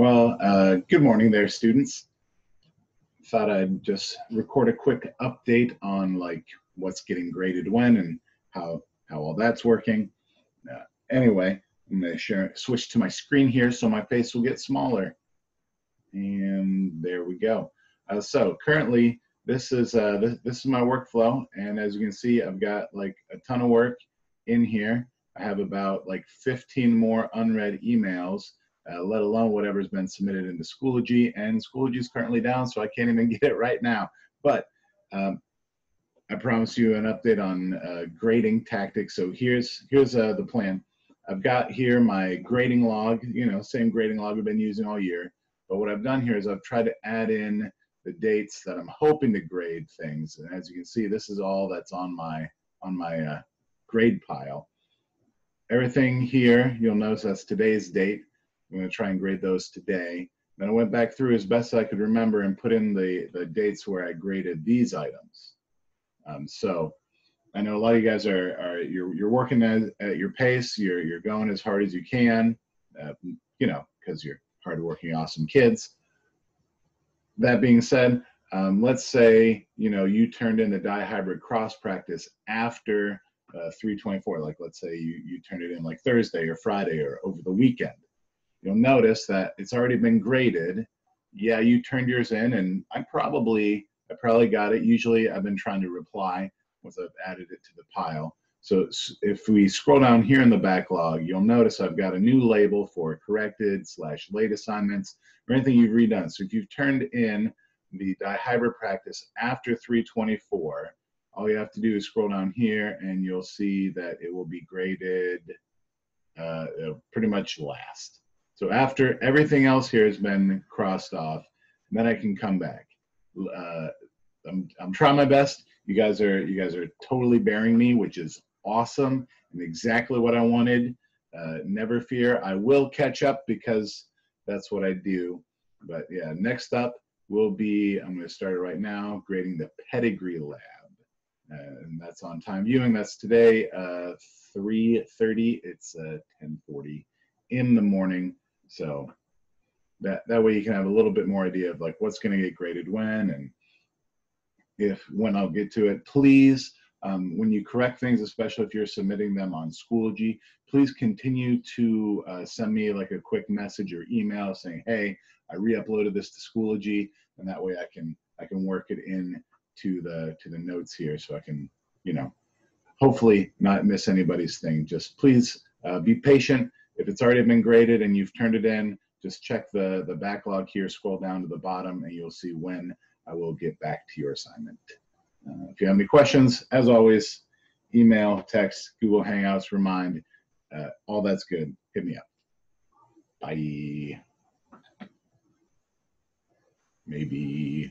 Well, uh, good morning there, students. Thought I'd just record a quick update on like what's getting graded when and how how all that's working. Uh, anyway, I'm gonna share switch to my screen here so my face will get smaller. And there we go. Uh, so currently, this is uh, this, this is my workflow, and as you can see, I've got like a ton of work in here. I have about like 15 more unread emails uh, let alone whatever's been submitted into Schoology. And Schoology is currently down, so I can't even get it right now. But um, I promise you an update on uh, grading tactics. So here's here's uh, the plan. I've got here my grading log, you know, same grading log I've been using all year. But what I've done here is I've tried to add in the dates that I'm hoping to grade things. And as you can see, this is all that's on my on my uh, grade pile. Everything here, you'll notice that's today's date. I'm going to try and grade those today. Then I went back through as best I could remember and put in the, the dates where I graded these items. Um, so I know a lot of you guys are, are you're, you're working at, at your pace, you're, you're going as hard as you can, uh, you know, because you're hardworking, awesome kids. That being said, um, let's say, you know, you turned in the dihybrid cross practice after uh, 324, like let's say you, you turned it in like Thursday or Friday or over the weekend you'll notice that it's already been graded. Yeah, you turned yours in, and I probably I probably got it. Usually, I've been trying to reply once I've added it to the pile. So if we scroll down here in the backlog, you'll notice I've got a new label for corrected slash late assignments or anything you've redone. So if you've turned in the dihybrid practice after 324, all you have to do is scroll down here and you'll see that it will be graded uh, pretty much last. So after everything else here has been crossed off, then I can come back. Uh, I'm, I'm trying my best. You guys are you guys are totally bearing me, which is awesome and exactly what I wanted. Uh, never fear, I will catch up because that's what I do. But yeah, next up will be I'm going to start it right now, grading the pedigree lab, uh, and that's on time viewing. That's today, uh, 3:30. It's 10:40 uh, in the morning. So that that way you can have a little bit more idea of like what's going to get graded when and if when I'll get to it. Please, um, when you correct things, especially if you're submitting them on Schoology, please continue to uh, send me like a quick message or email saying, "Hey, I re-uploaded this to Schoology," and that way I can I can work it in to the to the notes here, so I can you know hopefully not miss anybody's thing. Just please uh, be patient if it's already been graded and you've turned it in, just check the, the backlog here, scroll down to the bottom, and you'll see when I will get back to your assignment. Uh, if you have any questions, as always, email, text, Google Hangouts, remind, uh, all that's good. Hit me up. Bye. Maybe.